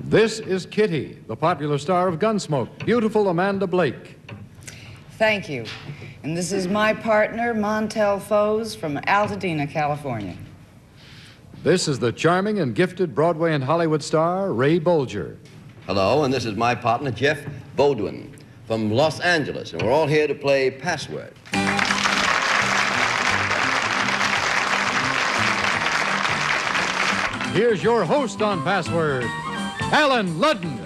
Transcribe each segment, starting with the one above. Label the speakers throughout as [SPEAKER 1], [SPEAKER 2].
[SPEAKER 1] This is Kitty, the popular star of Gunsmoke, beautiful Amanda Blake.
[SPEAKER 2] Thank you. And this is my partner, Montel Foes from Altadena, California.
[SPEAKER 1] This is the charming and gifted Broadway and Hollywood star, Ray Bolger.
[SPEAKER 3] Hello, and this is my partner, Jeff Bodwin from Los Angeles, and we're all here to play Password.
[SPEAKER 1] Here's your host on Password, Allen Ludden.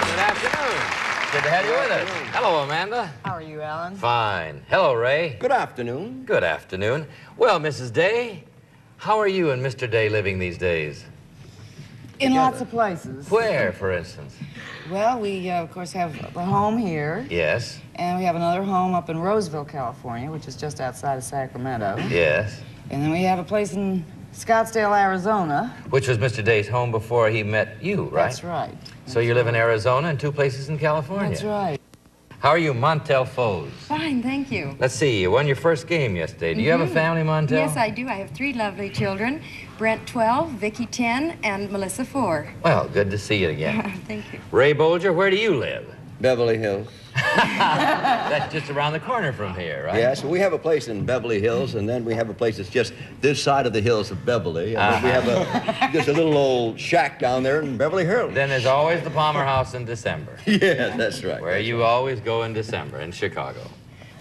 [SPEAKER 4] Good afternoon. Good to have you with us. Hello, Amanda.
[SPEAKER 2] How are you, Allen?
[SPEAKER 4] Fine. Hello, Ray.
[SPEAKER 3] Good afternoon.
[SPEAKER 4] Good afternoon. Well, Mrs. Day, how are you and Mr. Day living these days?
[SPEAKER 2] In lots of places.
[SPEAKER 4] Where, for instance?
[SPEAKER 2] Well, we, uh, of course, have the home here,
[SPEAKER 4] Yes,
[SPEAKER 2] and we have another home up in Roseville, California, which is just outside of Sacramento.
[SPEAKER 4] yes.
[SPEAKER 2] And then we have a place in Scottsdale, Arizona.
[SPEAKER 4] Which was Mr. Day's home before he met you, right?
[SPEAKER 2] That's right.
[SPEAKER 4] So you live in Arizona and two places in California.
[SPEAKER 2] That's right.
[SPEAKER 4] How are you, Montel Foes?
[SPEAKER 5] Fine, thank you.
[SPEAKER 4] Let's see, you won your first game yesterday. Do you have a mm-hmm. family, Montel?
[SPEAKER 5] Yes, I do. I have three lovely children Brent, 12, Vicky, 10, and Melissa, 4.
[SPEAKER 4] Well, good to see you again.
[SPEAKER 5] thank you.
[SPEAKER 4] Ray Bolger, where do you live?
[SPEAKER 3] Beverly Hills.
[SPEAKER 4] That's just around the corner from here, right?
[SPEAKER 3] Yes, we have a place in Beverly Hills, and then we have a place that's just this side of the hills of Beverly. And then we have a, uh-huh. just a little old shack down there in Beverly Hills.
[SPEAKER 4] Then there's always the Palmer House in December,
[SPEAKER 3] yes, that's right.
[SPEAKER 4] where you always go in December in Chicago.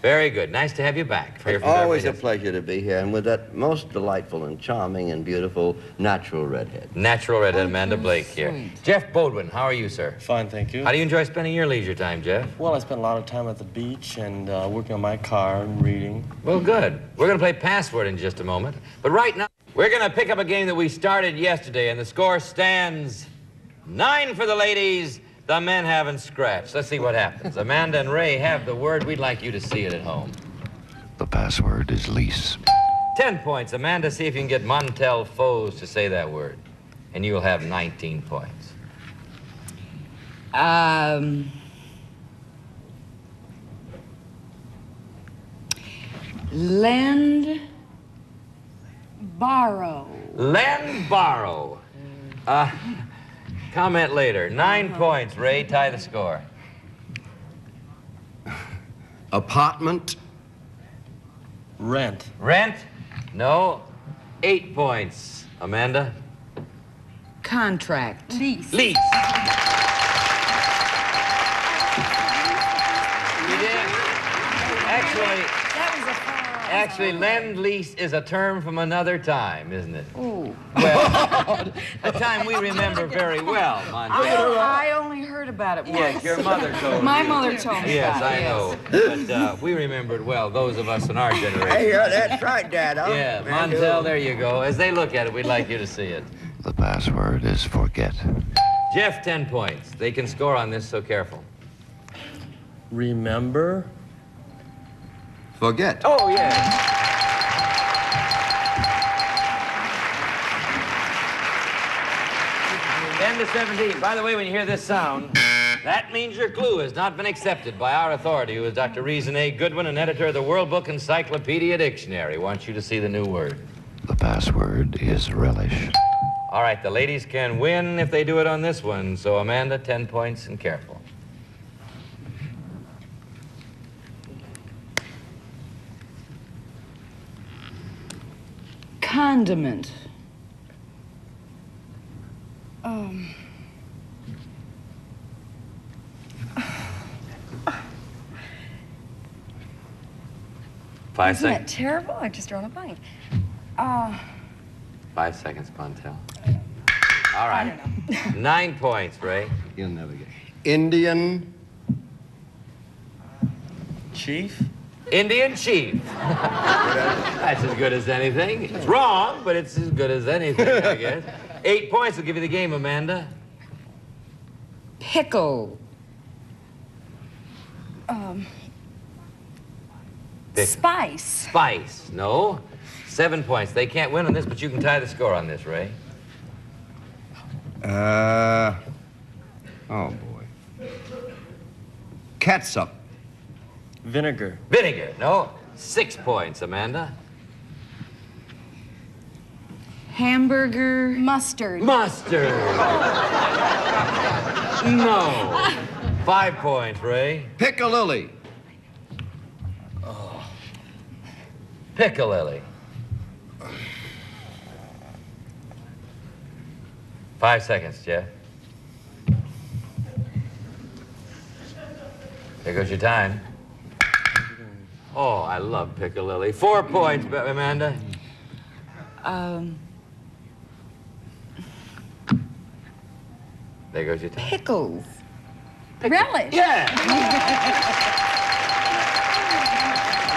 [SPEAKER 4] Very good. Nice to have you back. Here from
[SPEAKER 3] Always a pleasure to be here, and with that most delightful and charming and beautiful natural redhead.
[SPEAKER 4] Natural redhead Amanda Blake here. Jeff Bodwin, how are you, sir?
[SPEAKER 6] Fine, thank you.
[SPEAKER 4] How do you enjoy spending your leisure time, Jeff?
[SPEAKER 6] Well, I spend a lot of time at the beach and uh, working on my car and reading.
[SPEAKER 4] Well, good. We're going to play Password in just a moment. But right now, we're going to pick up a game that we started yesterday, and the score stands nine for the ladies. The men haven't scratched. Let's see what happens. Amanda and Ray have the word. We'd like you to see it at home.
[SPEAKER 7] The password is lease.
[SPEAKER 4] Ten points. Amanda, see if you can get Montel Foes to say that word. And you'll have 19 points.
[SPEAKER 2] Um, lend, borrow.
[SPEAKER 4] Lend, borrow. Uh, comment later. 9 points. Ray, tie the score.
[SPEAKER 3] Apartment,
[SPEAKER 6] Rent.
[SPEAKER 4] Rent? No. Eight points. Amanda?
[SPEAKER 2] Contract.
[SPEAKER 5] Lease.
[SPEAKER 4] Lease. Actually, lend lease is a term from another time, isn't it?
[SPEAKER 2] Ooh.
[SPEAKER 4] Well, a time we remember very well,
[SPEAKER 2] I,
[SPEAKER 4] Montel.
[SPEAKER 2] I only heard about it once.
[SPEAKER 4] Yes, your mother told
[SPEAKER 2] My
[SPEAKER 4] you.
[SPEAKER 2] mother told me
[SPEAKER 4] Yes,
[SPEAKER 2] about
[SPEAKER 4] I
[SPEAKER 2] it.
[SPEAKER 4] know. But uh, we remembered well, those of us in our generation.
[SPEAKER 3] Hey, uh, that's right, Dad. huh?
[SPEAKER 4] Yeah,
[SPEAKER 3] Man,
[SPEAKER 4] Montel, there you go. As they look at it, we'd like you to see it.
[SPEAKER 7] The password is forget.
[SPEAKER 4] Jeff, 10 points. They can score on this, so careful.
[SPEAKER 6] Remember?
[SPEAKER 3] Forget.
[SPEAKER 4] Oh, yeah. Ten to 17. By the way, when you hear this sound, that means your clue has not been accepted by our authority, who is Dr. Reason A. Goodwin, an editor of the World Book Encyclopedia Dictionary. Wants you to see the new word.
[SPEAKER 7] The password is relish.
[SPEAKER 4] All right, the ladies can win if they do it on this one. So, Amanda, 10 points and careful.
[SPEAKER 2] Condiment.
[SPEAKER 5] Um,
[SPEAKER 4] Five
[SPEAKER 5] isn't that
[SPEAKER 4] seconds.
[SPEAKER 5] terrible? I just drawn a blank. Uh,
[SPEAKER 4] Five seconds, Montel. All right. Nine points, Ray.
[SPEAKER 3] You'll never get. Indian,
[SPEAKER 6] Chief?
[SPEAKER 4] Indian Chief. That's as good as anything. It's wrong, but it's as good as anything, I guess. Eight points will give you the game, Amanda.
[SPEAKER 2] Pickle.
[SPEAKER 5] um,
[SPEAKER 4] Pick.
[SPEAKER 5] spice.
[SPEAKER 4] Spice. No. Seven points. They can't win on this, but you can tie the score on this, Ray.
[SPEAKER 3] uh, oh boy. Catsup.
[SPEAKER 6] Vinegar.
[SPEAKER 4] Vinegar. No. Six points, Amanda.
[SPEAKER 2] Hamburger.
[SPEAKER 5] Mustard.
[SPEAKER 4] Mustard. no. Five points, Ray.
[SPEAKER 3] Piccalilli.
[SPEAKER 4] Piccalilli. Five seconds, Jeff. There goes your time. Oh, I love Piccalilli. Four points, Be- Amanda.
[SPEAKER 2] Um,
[SPEAKER 4] There goes your time.
[SPEAKER 2] pickles.
[SPEAKER 5] Relish.
[SPEAKER 4] Yeah.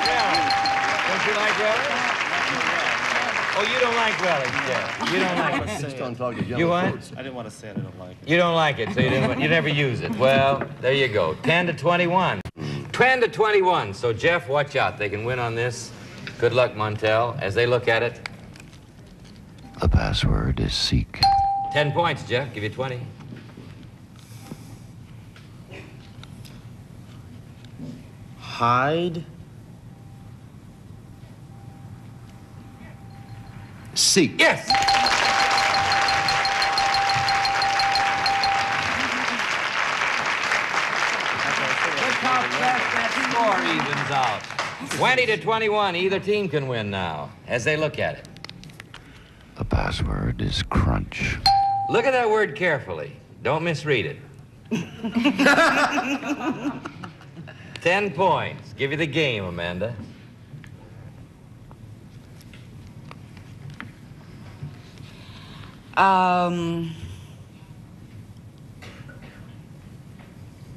[SPEAKER 4] yeah. Don't you like relish? Oh, you don't like relish, Jeff. You don't like it.
[SPEAKER 3] Just don't talk to yellow
[SPEAKER 4] You what?
[SPEAKER 3] coats.
[SPEAKER 6] I didn't want to say it. I don't like it.
[SPEAKER 4] You don't like it, so you, didn't, you never use it. Well, there you go. 10 to 21. 10 to 21. So, Jeff, watch out. They can win on this. Good luck, Montel. As they look at it,
[SPEAKER 7] The password is seek.
[SPEAKER 4] 10 points, Jeff. Give you 20.
[SPEAKER 6] Hide.
[SPEAKER 3] Seek.
[SPEAKER 4] Yes! Out. 20 to 21. Either team can win now, as they look at it.
[SPEAKER 7] The password is crunch.
[SPEAKER 4] Look at that word carefully. Don't misread it. Ten points. Give you the game, Amanda.
[SPEAKER 2] Um,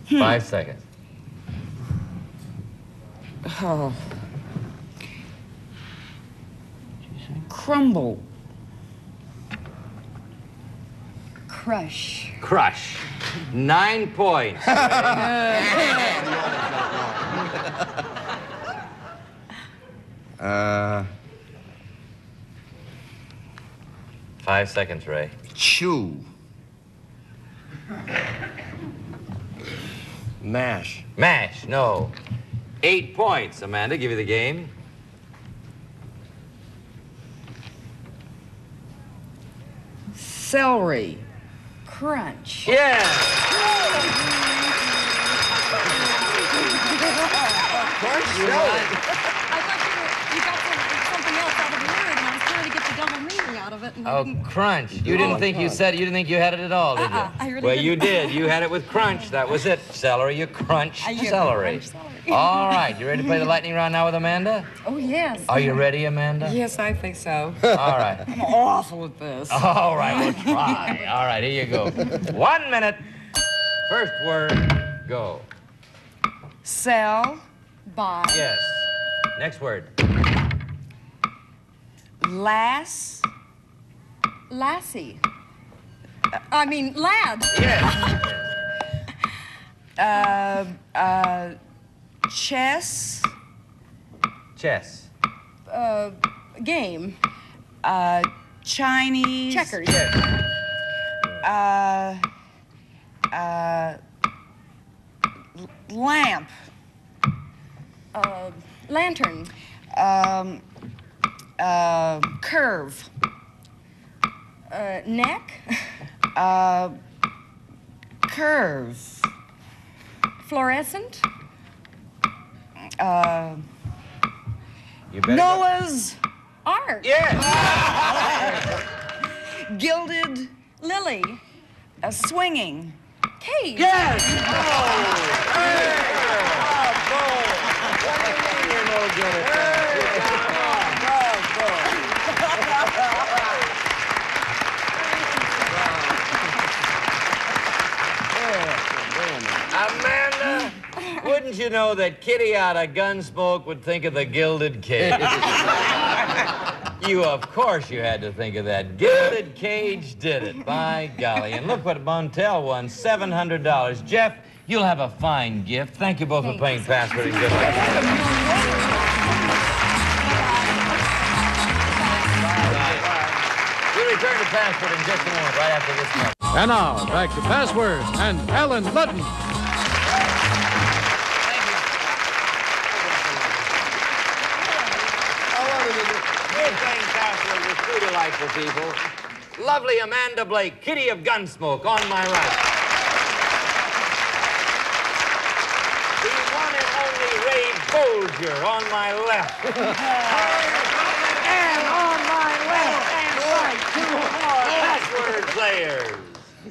[SPEAKER 4] Five seconds.
[SPEAKER 2] Oh. Crumble.
[SPEAKER 5] Crush.
[SPEAKER 4] Crush. Nine points.
[SPEAKER 3] Uh,
[SPEAKER 4] Five seconds, Ray.
[SPEAKER 3] chew.
[SPEAKER 6] Mash.
[SPEAKER 4] Mash. No. Eight points, Amanda. Give you the game.
[SPEAKER 2] Celery.
[SPEAKER 5] Crunch.
[SPEAKER 4] Yeah.
[SPEAKER 5] I thought you, were, you got some, something else out of the word, and I was trying to get the double meaning out of it. And
[SPEAKER 4] Oh, crunch. You didn't think you said you didn't think you had it at all, did you?
[SPEAKER 5] Uh, I really
[SPEAKER 4] well, you
[SPEAKER 5] didn't.
[SPEAKER 4] did. You had it with crunch. That was it. Celery, you crunch
[SPEAKER 5] I
[SPEAKER 4] celery.
[SPEAKER 5] crunch celery.
[SPEAKER 4] All right. You ready to play the lightning round now with Amanda?
[SPEAKER 5] Oh, yes.
[SPEAKER 4] Are you ready, Amanda?
[SPEAKER 2] Yes, I think so.
[SPEAKER 4] All right.
[SPEAKER 2] I'm awful at this.
[SPEAKER 4] All right, we'll try. All right, here you go. One minute. First word, go.
[SPEAKER 2] Sell.
[SPEAKER 5] Buy.
[SPEAKER 4] Yes. Next word.
[SPEAKER 2] Lass.
[SPEAKER 5] Lassie. I mean, lad.
[SPEAKER 4] Yes.
[SPEAKER 2] Uh, uh, chess.
[SPEAKER 4] Chess.
[SPEAKER 5] Uh, game.
[SPEAKER 2] Uh, Chinese.
[SPEAKER 5] Checkers.
[SPEAKER 4] Yes.
[SPEAKER 2] Uh, uh, lamp.
[SPEAKER 5] Uh, lantern.
[SPEAKER 2] Um, uh, curve.
[SPEAKER 5] Uh, neck.
[SPEAKER 2] Uh, curve.
[SPEAKER 5] Fluorescent.
[SPEAKER 2] Uh,
[SPEAKER 4] You go-
[SPEAKER 2] Noah's
[SPEAKER 5] Ark.
[SPEAKER 4] Yes.
[SPEAKER 2] gilded
[SPEAKER 5] Lily.
[SPEAKER 2] uh, swinging.
[SPEAKER 5] Cage.
[SPEAKER 4] Yes. Oh. Hey. Bravo. What do you mean you're no good at that? Amanda, wouldn't you know that Kitty out of Gunsmoke would think of the gilded cage? you, of course, you had to think of that. Gilded cage did it. By golly. And look what Montel won $700. Jeff, you'll have a fine gift. Thank you both
[SPEAKER 5] Thank
[SPEAKER 4] for playing
[SPEAKER 5] you so
[SPEAKER 4] Password and good luck. We'll return to Password in just a moment, right after this one.
[SPEAKER 1] And now, back to Password and Allen Ludden.
[SPEAKER 4] Delightful people. Lovely Amanda Blake, Kitty of Gunsmoke, on my right. The one and only Ray Bolger on my left. and on my left and right, two more password players.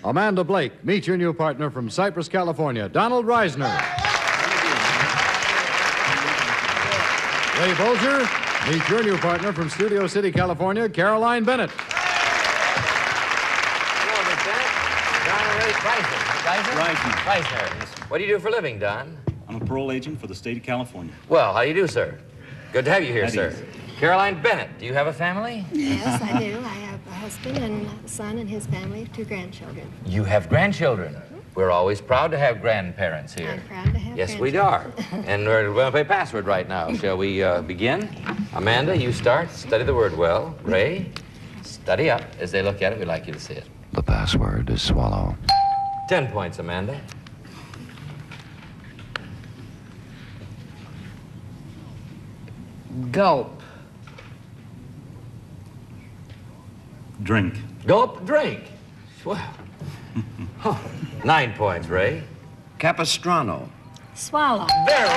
[SPEAKER 1] Amanda Blake, meet your new partner from Cypress, California, Donald Reisner. Ray Bolger, meet your new partner from Studio City, California, Caroline Bennett.
[SPEAKER 4] Hello, Miss Don Ray Preisner. Preisner? Preisner. What do you do for a living, Don?
[SPEAKER 8] I'm a parole agent for the state of California.
[SPEAKER 4] Well, how do you do, sir? Good to have you here,
[SPEAKER 8] How do
[SPEAKER 4] sir.
[SPEAKER 8] you-
[SPEAKER 4] Caroline Bennett, do you have a family?
[SPEAKER 9] Yes, I do. I have a husband and a son and his family, two grandchildren.
[SPEAKER 4] You have grandchildren. We're always proud to have grandparents here.
[SPEAKER 9] I'm proud to have
[SPEAKER 4] Yes, we are. and we're going to play password right now. Shall we uh, begin? Amanda, you start. Study the word well. Ray, study up. As they look at it, we'd like you to see it.
[SPEAKER 7] The password is swallow.
[SPEAKER 4] Ten points, Amanda.
[SPEAKER 2] Gulp.
[SPEAKER 8] Drink.
[SPEAKER 4] Gulp, drink. Well, huh. Nine points, Ray.
[SPEAKER 3] Capistrano.
[SPEAKER 9] Swallow.
[SPEAKER 4] Very good.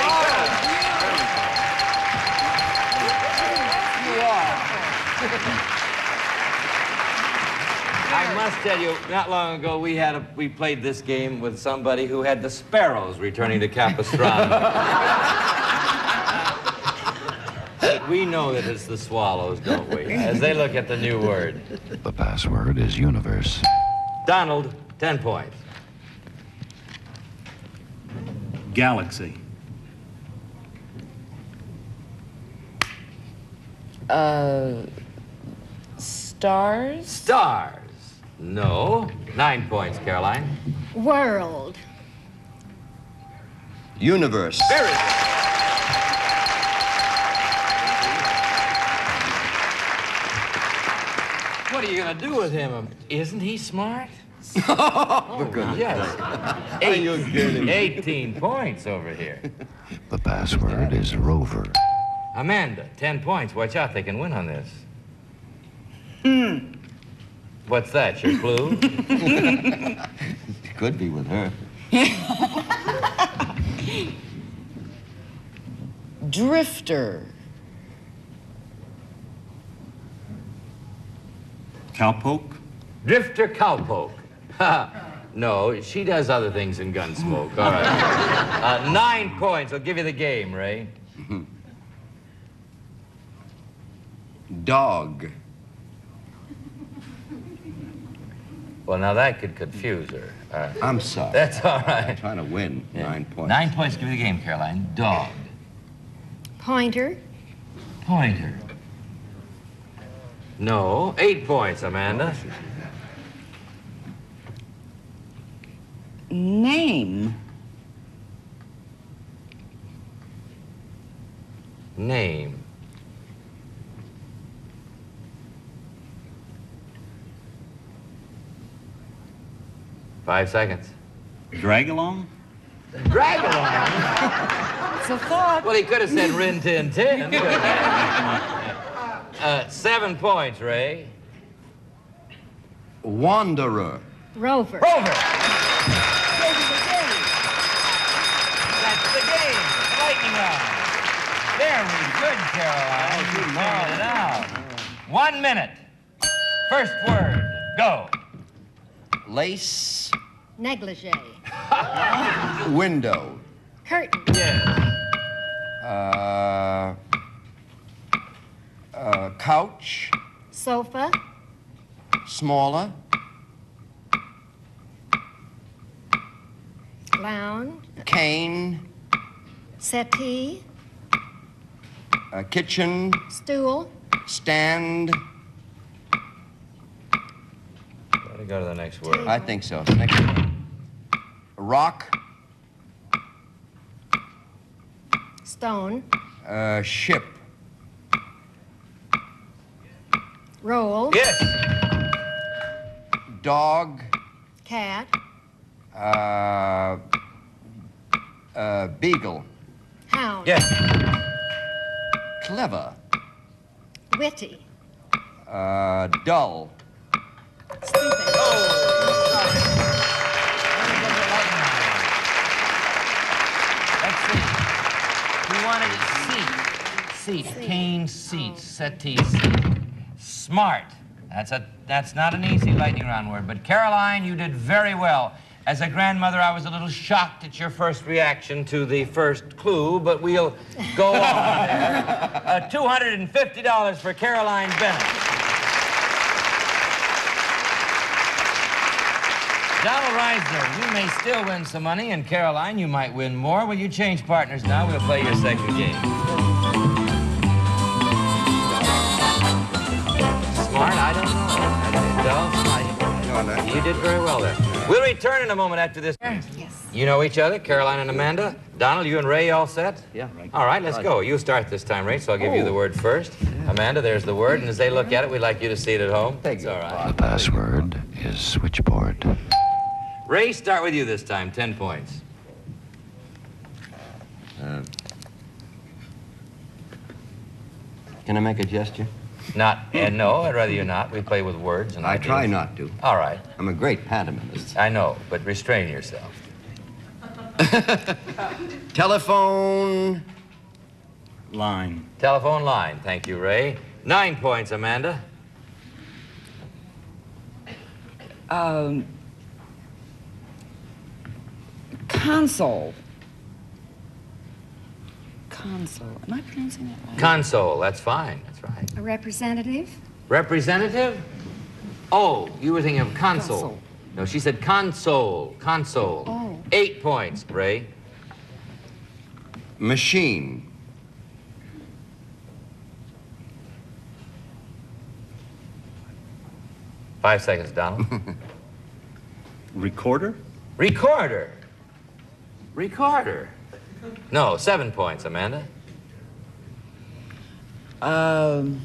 [SPEAKER 4] I must tell you, not long ago we had a, we played this game with somebody who had the sparrows returning to Capistrano. we know that it's the swallows, don't we? As they look at the new word.
[SPEAKER 7] The password is universe.
[SPEAKER 4] Donald, ten points.
[SPEAKER 8] Galaxy.
[SPEAKER 2] Uh, stars?
[SPEAKER 4] Stars. No. Nine points, Caroline.
[SPEAKER 9] World.
[SPEAKER 3] Universe.
[SPEAKER 4] Very good. What are you going to do with him? Isn't he smart?
[SPEAKER 3] For goodness
[SPEAKER 4] Yes.
[SPEAKER 3] Are you
[SPEAKER 4] 18 points over here.
[SPEAKER 7] The password is rover.
[SPEAKER 4] Amanda, 10 points. Watch out, they can win on this. Hmm. What's that, your clue?
[SPEAKER 3] Could be with her.
[SPEAKER 2] Drifter.
[SPEAKER 8] Cowpoke.
[SPEAKER 4] Drifter Cowpoke. Ha, no, she does other things in Gunsmoke. All right. Uh, nine points. I'll give you the game, Ray.
[SPEAKER 3] Dog.
[SPEAKER 4] Well, now that could confuse her. Uh,
[SPEAKER 3] I'm sorry.
[SPEAKER 4] that's all right.
[SPEAKER 3] I'm trying to win nine points.
[SPEAKER 4] Nine points. Give me the game, Caroline. Dog.
[SPEAKER 9] Pointer.
[SPEAKER 4] Pointer. No. Eight points, Amanda.
[SPEAKER 2] Name.
[SPEAKER 4] Name. Five seconds.
[SPEAKER 8] Drag along.
[SPEAKER 4] Drag along.
[SPEAKER 2] It's a thought.
[SPEAKER 4] Well, he could have said Rin Tin Tin. couldn't uh, seven points, Ray.
[SPEAKER 3] Wanderer.
[SPEAKER 9] Rover.
[SPEAKER 4] Rover. Very good, Caroline. you figured it out. One minute. First word. Go.
[SPEAKER 3] Lace.
[SPEAKER 9] Negligee.
[SPEAKER 3] Window.
[SPEAKER 9] Curtain.
[SPEAKER 4] Yes.
[SPEAKER 3] Uh, uh, couch.
[SPEAKER 9] Sofa.
[SPEAKER 3] Smaller.
[SPEAKER 9] Lounge.
[SPEAKER 3] Cane.
[SPEAKER 9] Settee.
[SPEAKER 3] Uh, kitchen.
[SPEAKER 9] Stool.
[SPEAKER 3] Stand.
[SPEAKER 4] Gotta go to the next word.
[SPEAKER 3] I think so. Next one. Rock.
[SPEAKER 9] Stone.
[SPEAKER 3] Uh, ship.
[SPEAKER 9] Roll.
[SPEAKER 4] Yes.
[SPEAKER 3] Dog.
[SPEAKER 9] Cat.
[SPEAKER 3] Uh, uh, beagle.
[SPEAKER 9] Hound.
[SPEAKER 4] Yes.
[SPEAKER 3] Clever.
[SPEAKER 9] Witty.
[SPEAKER 3] Uh, dull. Stupid.
[SPEAKER 4] Oh, let's see. We wanted seat. Seat. Cane seat. Settee seat. Smart. That's a that's not an easy lightning round word, but Caroline, you did very well. As a grandmother, I was a little shocked at your first reaction to the first clue, but we'll go on there. Uh, $250 for Caroline Bennett. Donald Reisner, you may still win some money, and Caroline, you might win more. Will you change partners now? We'll play your second game. Smart? I don't know. I don't know. You did very well there. We'll return in a moment after this.
[SPEAKER 9] Yes.
[SPEAKER 4] You know each other, Caroline and Amanda. Donald, you and Ray all set?
[SPEAKER 3] Yeah. right.
[SPEAKER 4] All right, let's go. You start this time, Ray, so I'll give you the oh. word first. Amanda, there's the word, and as they look at it, we'd like you to see it at home.
[SPEAKER 3] Thank
[SPEAKER 4] It's all right.
[SPEAKER 7] The password is switchboard.
[SPEAKER 4] Ray, start with you this time, 10 points.
[SPEAKER 3] Uh, Can I make a gesture?
[SPEAKER 4] Not, and no, I'd rather you not. We play with words and
[SPEAKER 3] I
[SPEAKER 4] ideas.
[SPEAKER 3] try not to.
[SPEAKER 4] All right,
[SPEAKER 3] I'm a great pantomimist.
[SPEAKER 4] I know, but restrain yourself.
[SPEAKER 3] Telephone.
[SPEAKER 8] Line.
[SPEAKER 4] Telephone line, thank you, Ray. Nine points, Amanda.
[SPEAKER 2] Um, console. Console. Am I pronouncing that right?
[SPEAKER 4] Console, that's fine, that's right.
[SPEAKER 5] A representative?
[SPEAKER 4] Representative? Oh, you were thinking of console.
[SPEAKER 2] Console.
[SPEAKER 4] No, she said console, console.
[SPEAKER 5] Oh.
[SPEAKER 4] Eight points, Ray.
[SPEAKER 3] Machine.
[SPEAKER 4] Five seconds, Donald.
[SPEAKER 8] Recorder?
[SPEAKER 4] Recorder. Recorder. No, seven points, Amanda.
[SPEAKER 2] Um,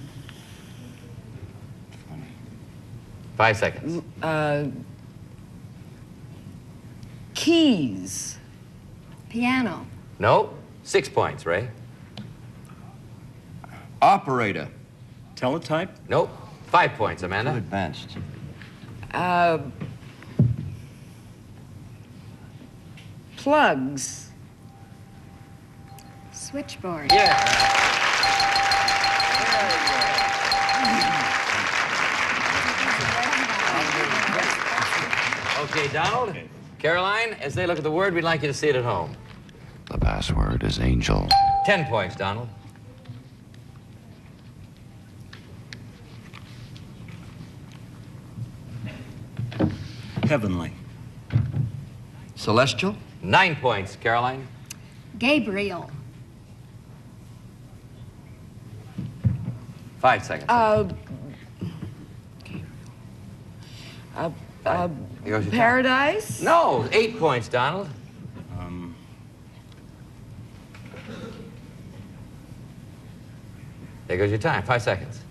[SPEAKER 4] Five seconds.
[SPEAKER 2] uh, keys.
[SPEAKER 5] Piano.
[SPEAKER 4] No, six points, Ray.
[SPEAKER 3] Operator.
[SPEAKER 8] Teletype?
[SPEAKER 4] Nope. Five points,
[SPEAKER 3] Too
[SPEAKER 4] Amanda.
[SPEAKER 3] advanced.
[SPEAKER 2] Uh, plugs.
[SPEAKER 5] Switchboard.
[SPEAKER 4] Yeah. Okay, Donald. Caroline, as they look at the word, we'd like you to see it at home.
[SPEAKER 7] The password is angel.
[SPEAKER 4] Ten points, Donald.
[SPEAKER 8] Heavenly.
[SPEAKER 3] Celestial.
[SPEAKER 4] Nine points, Caroline.
[SPEAKER 5] Gabriel.
[SPEAKER 4] Five seconds.
[SPEAKER 2] Uh, uh, uh,
[SPEAKER 4] Here time.
[SPEAKER 2] paradise.
[SPEAKER 4] No, eight points, Donald.
[SPEAKER 8] Um,
[SPEAKER 4] There goes your time. Five seconds.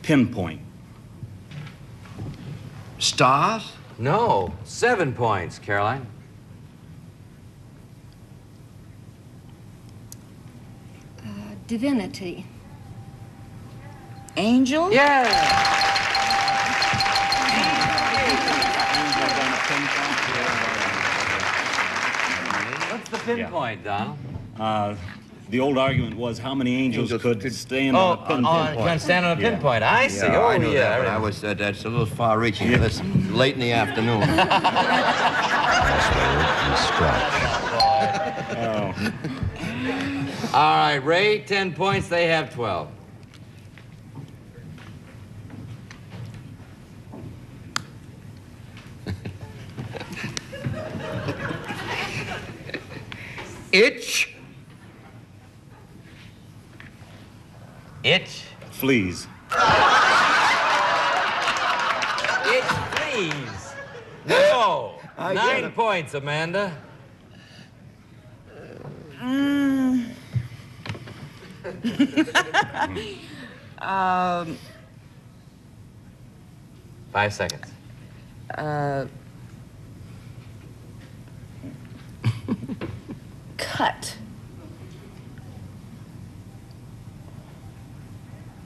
[SPEAKER 8] pinpoint.
[SPEAKER 3] Stars.
[SPEAKER 4] No, seven points, Caroline.
[SPEAKER 5] Divinity.
[SPEAKER 2] Angel.
[SPEAKER 4] Yeah. What's the pinpoint, Donald?
[SPEAKER 8] Uh, the old argument was how many angels,
[SPEAKER 3] Angels
[SPEAKER 8] could
[SPEAKER 3] could-
[SPEAKER 8] stand
[SPEAKER 4] Oh,
[SPEAKER 8] on a pinpoint.
[SPEAKER 4] on, can stand on a
[SPEAKER 8] Yeah.
[SPEAKER 4] pinpoint. I see. oh,
[SPEAKER 3] I know
[SPEAKER 4] yeah.
[SPEAKER 3] that, but I was uh, that's a little far-reaching. That's late in the afternoon.
[SPEAKER 7] Password
[SPEAKER 4] All right, Ray, 10 points. They have 12.
[SPEAKER 3] Itch.
[SPEAKER 4] Itch.
[SPEAKER 8] Fleas.
[SPEAKER 4] Itch, please. No. Nine points, Amanda.
[SPEAKER 2] Um,
[SPEAKER 4] Five seconds.
[SPEAKER 2] uh, cut.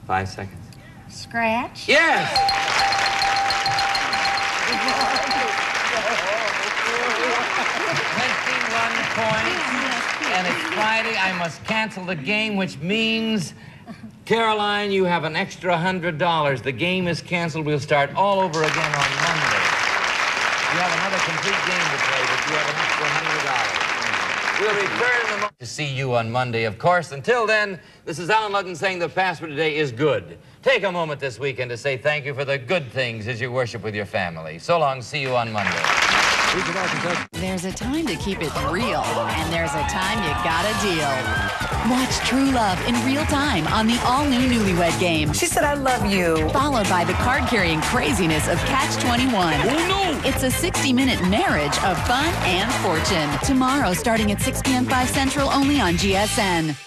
[SPEAKER 4] Five seconds.
[SPEAKER 5] Scratch.
[SPEAKER 4] Yes! 21 points. And it's Friday. I must cancel the game, which means, Caroline, you have an extra $100. The game is canceled. We'll start all over again on Monday. You have another complete game to play, but you have an extra $100. We'll return the to see you on Monday, of course. Until then, this is Allen Ludden saying the password today is good. Take a moment this weekend to say thank you for the good things as you worship with your family. So long. See you on Monday.
[SPEAKER 10] There's a time to keep it real, and there's a time you gotta deal. Watch True Love in real time on the all new Newlywed Game.
[SPEAKER 2] She said, I love you.
[SPEAKER 10] Followed by the card carrying craziness of Catch 21. Oh no! It's a 60 minute marriage of fun and fortune. Tomorrow, starting at 6 p.m. 5 Central, only on GSN.